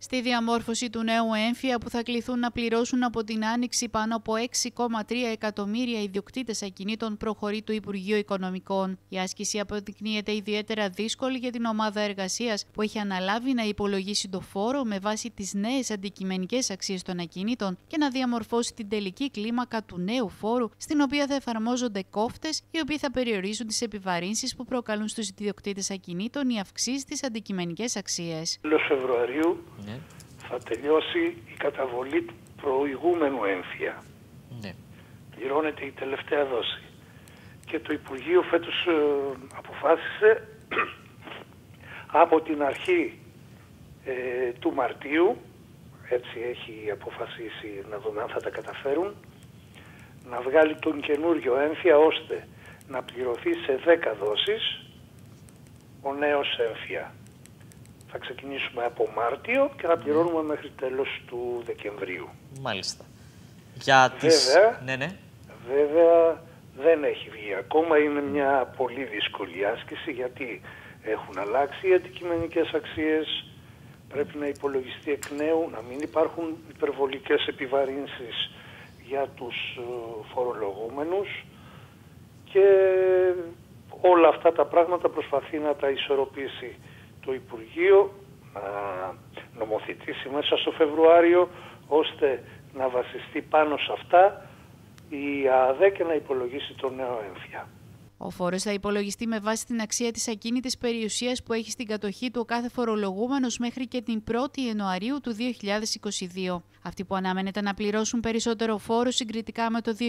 Στη διαμόρφωση του νέου έμφυα που θα κληθούν να πληρώσουν από την άνοιξη πάνω από 6,3 εκατομμύρια ιδιοκτήτες ακινήτων προχωρεί το Υπουργείο Οικονομικών. Η άσκηση αποδεικνύεται ιδιαίτερα δύσκολη για την ομάδα εργασίας που έχει αναλάβει να υπολογίσει το φόρο με βάση τις νέες αντικειμενικές αξίες των ακινήτων και να διαμορφώσει την τελική κλίμακα του νέου φόρου, στην οποία θα εφαρμόζονται κόφτες οι οποίοι θα περιορίζουν τις επιβαρύνσεις που προκαλούν στους ιδιοκτήτες ακινήτων οι αυξήσεις στι αντικειμενικές αξίες. Φεβρουαρίου ναι. θα τελειώσει η καταβολή του προηγούμενου έμφυα. Ναι. Πληρώνεται η τελευταία δόση. Και το Υπουργείο φέτος ε, αποφάσισε από την αρχή ε, του Μαρτίου, έτσι έχει αποφασίσει να δούμε αν θα τα καταφέρουν, να βγάλει τον καινούριο έμφυα ώστε να πληρωθεί σε 10 δόσεις ο νέος έμφυα θα ξεκινήσουμε από Μάρτιο και θα πληρώνουμε μέχρι τέλος του Δεκεμβρίου. Μάλιστα. Για τις... Βέβαια, ναι, ναι. βέβαια δεν έχει βγει ακόμα. Είναι μια πολύ δύσκολη άσκηση γιατί έχουν αλλάξει οι αντικειμενικές αξίες. Πρέπει να υπολογιστεί εκ νέου, να μην υπάρχουν υπερβολικές επιβαρύνσεις για τους ε, φορολογούμενους και όλα αυτά τα πράγματα προσπαθεί να τα ισορροπήσει το Υπουργείο να νομοθετήσει μέσα στο Φεβρουάριο ώστε να βασιστεί πάνω σε αυτά η ΑΔΕ και να υπολογίσει το νέο έμφυα. Ο φόρο θα υπολογιστεί με βάση την αξία της ακίνητης περιουσίας που έχει στην κατοχή του ο κάθε φορολογούμενος μέχρι και την 1η Ιανουαρίου του 2022. Αυτοί που αναμένεται να πληρώσουν περισσότερο φόρο συγκριτικά με το 2021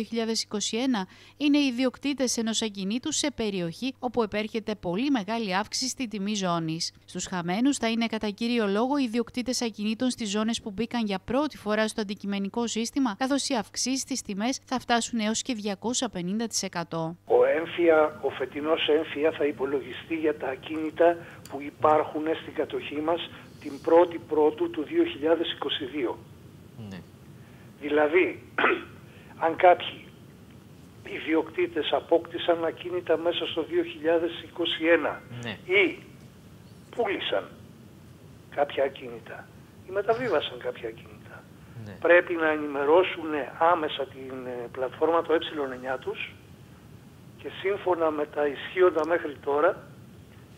είναι οι ιδιοκτήτες ενός ακινήτου σε περιοχή όπου επέρχεται πολύ μεγάλη αύξηση στη τιμή ζώνης. Στους χαμένους θα είναι κατά κύριο λόγο οι ιδιοκτήτες ακινήτων στις ζώνες που μπήκαν για πρώτη φορά στο αντικειμενικό σύστημα, καθώς οι αυξήσεις στις τιμές θα φτάσουν έως και 250%. Ο έμφυα, ο φετινός έμφυα θα υπολογιστεί για τα ακίνητα που υπάρχουν στην κατοχή μας την 1η Πρώτου του 2022. Ναι. Δηλαδή, αν κάποιοι ιδιοκτήτες απόκτησαν ακίνητα μέσα στο 2021 ναι. ή πούλησαν κάποια ακίνητα ή μεταβίβασαν κάποια ακίνητα, ναι. πρέπει να ενημερώσουν άμεσα την ε, πλατφόρμα το ε9 τους και σύμφωνα με τα ισχύοντα μέχρι τώρα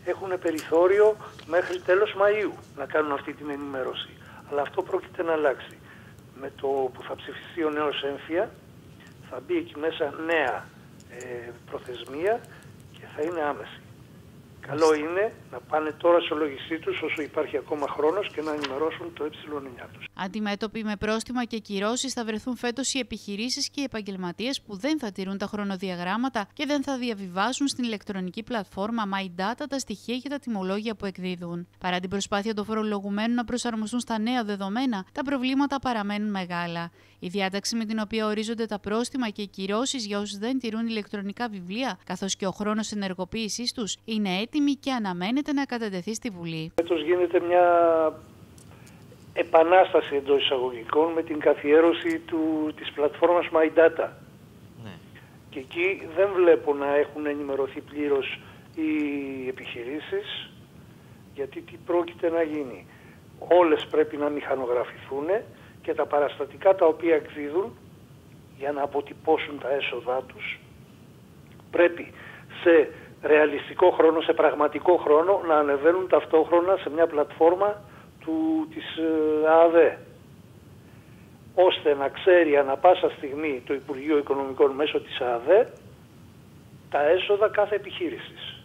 έχουν περιθώριο μέχρι τέλος Μαΐου να κάνουν αυτή την ενημέρωση. Αλλά αυτό πρόκειται να αλλάξει. Με το που θα ψηφιστεί ο νέος έμφυα θα μπει εκεί μέσα νέα ε, προθεσμία και θα είναι άμεση. Καλό είναι να πάνε τώρα στο λογιστή τους όσο υπάρχει ακόμα χρόνος και να ενημερώσουν το ε9 τους. Αντιμέτωποι με πρόστιμα και κυρώσεις θα βρεθούν φέτος οι επιχειρήσεις και οι επαγγελματίες που δεν θα τηρούν τα χρονοδιαγράμματα και δεν θα διαβιβάσουν στην ηλεκτρονική πλατφόρμα MyData τα στοιχεία και τα τιμολόγια που εκδίδουν. Παρά την προσπάθεια των φορολογουμένων να προσαρμοστούν στα νέα δεδομένα, τα προβλήματα παραμένουν μεγάλα. Η διάταξη με την οποία ορίζονται τα πρόστιμα και οι κυρώσεις για όσους δεν τηρούν ηλεκτρονικά βιβλία, καθώς και ο χρόνος ενεργοποίησής τους, είναι έτοιμη και αναμένεται να κατατεθεί στη Βουλή. Φέτος γίνεται μια επανάσταση εντός εισαγωγικών με την καθιέρωση του, της πλατφόρμας MyData. Ναι. Και εκεί δεν βλέπω να έχουν ενημερωθεί πλήρως οι επιχειρήσεις γιατί τι πρόκειται να γίνει. Όλες πρέπει να μηχανογραφηθούν και τα παραστατικά τα οποία εκδίδουν για να αποτυπώσουν τα έσοδά τους πρέπει σε ρεαλιστικό χρόνο, σε πραγματικό χρόνο να ανεβαίνουν ταυτόχρονα σε μια πλατφόρμα του, της ε, ΑΔΕ ώστε να ξέρει ανα πάσα στιγμή το Υπουργείο Οικονομικών μέσω της ΑΔΕ τα έσοδα κάθε επιχείρησης.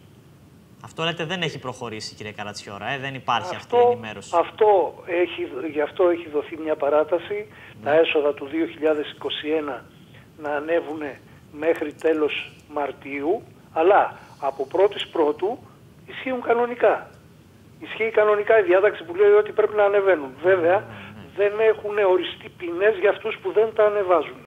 Αυτό λέτε δεν έχει προχωρήσει κύριε Καρατσιόρα, ε; δεν υπάρχει αυτό, αυτή η ενημέρωση. Αυτό έχει, γι' αυτό έχει δοθεί μια παράταση, ναι. τα έσοδα του 2021 να ανέβουν μέχρι τέλος Μαρτίου, αλλά από πρώτης πρώτου ισχύουν κανονικά. Ισχύει κανονικά η διάταξη που λέει ότι πρέπει να ανεβαίνουν. Βέβαια, δεν έχουν οριστεί ποινές για αυτούς που δεν τα ανεβάζουν.